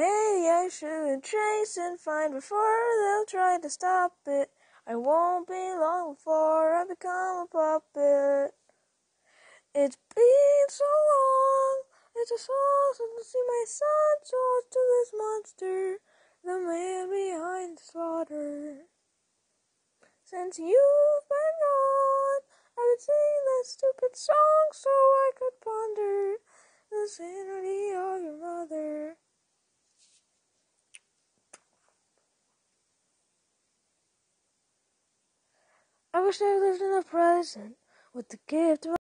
I should trace and find before they'll try to stop it. I won't be long before I become a puppet. It's been so long, it's a song to see my son sold to this monster, the man behind the slaughter. Since you've been gone, I've been singing that stupid song so I could ponder the sanity of your mother. I wish I lived in the present with the gift of